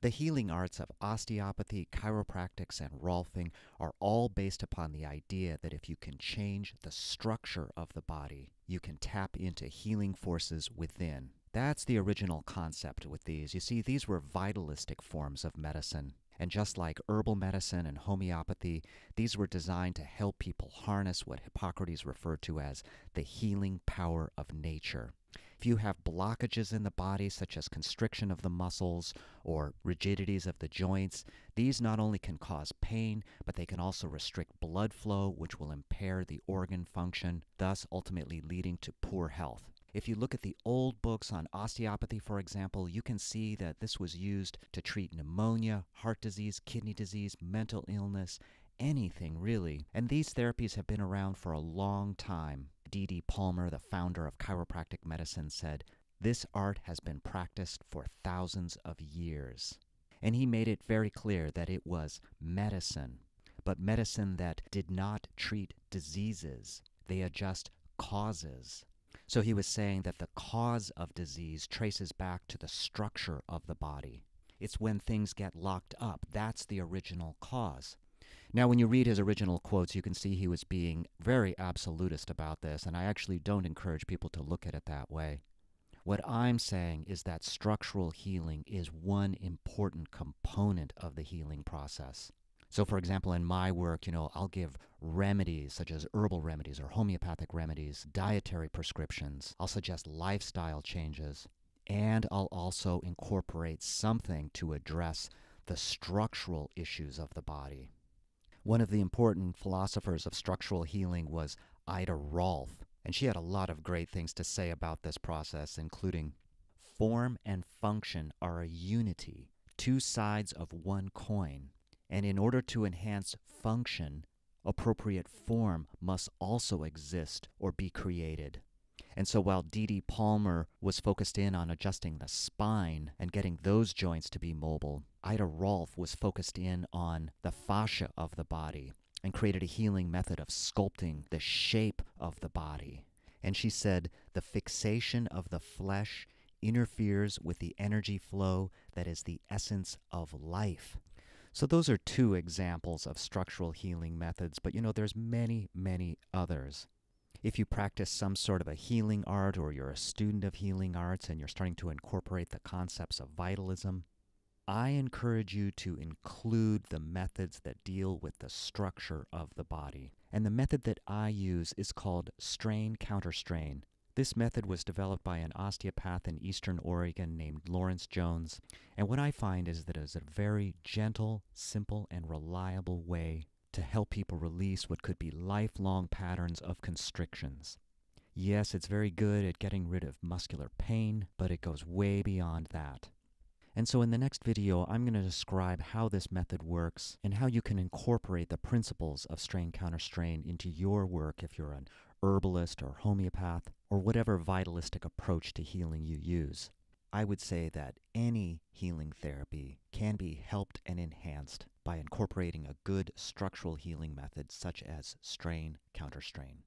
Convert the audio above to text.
The healing arts of osteopathy, chiropractics, and Rolfing are all based upon the idea that if you can change the structure of the body, you can tap into healing forces within. That's the original concept with these. You see, these were vitalistic forms of medicine. And just like herbal medicine and homeopathy, these were designed to help people harness what Hippocrates referred to as the healing power of nature. If you have blockages in the body, such as constriction of the muscles or rigidities of the joints, these not only can cause pain, but they can also restrict blood flow, which will impair the organ function, thus ultimately leading to poor health. If you look at the old books on osteopathy, for example, you can see that this was used to treat pneumonia, heart disease, kidney disease, mental illness, anything really. And these therapies have been around for a long time. D.D. Palmer, the founder of chiropractic medicine, said, This art has been practiced for thousands of years. And he made it very clear that it was medicine, but medicine that did not treat diseases, they adjust causes. So he was saying that the cause of disease traces back to the structure of the body. It's when things get locked up. That's the original cause. Now, when you read his original quotes, you can see he was being very absolutist about this, and I actually don't encourage people to look at it that way. What I'm saying is that structural healing is one important component of the healing process. So, for example, in my work, you know, I'll give remedies such as herbal remedies or homeopathic remedies, dietary prescriptions. I'll suggest lifestyle changes. And I'll also incorporate something to address the structural issues of the body. One of the important philosophers of structural healing was Ida Rolf, and she had a lot of great things to say about this process, including form and function are a unity, two sides of one coin. And in order to enhance function, appropriate form must also exist or be created. And so while D.D. Palmer was focused in on adjusting the spine and getting those joints to be mobile, Ida Rolf was focused in on the fascia of the body and created a healing method of sculpting the shape of the body. And she said the fixation of the flesh interferes with the energy flow that is the essence of life. So those are two examples of structural healing methods, but you know there's many, many others. If you practice some sort of a healing art or you're a student of healing arts and you're starting to incorporate the concepts of vitalism, I encourage you to include the methods that deal with the structure of the body. And the method that I use is called strain counter strain. This method was developed by an osteopath in eastern Oregon named Lawrence Jones, and what I find is that it is a very gentle, simple, and reliable way to help people release what could be lifelong patterns of constrictions. Yes, it's very good at getting rid of muscular pain, but it goes way beyond that. And so in the next video, I'm going to describe how this method works and how you can incorporate the principles of strain counter strain into your work if you're an herbalist or homeopath or whatever vitalistic approach to healing you use. I would say that any healing therapy can be helped and enhanced by incorporating a good structural healing method such as strain counter strain.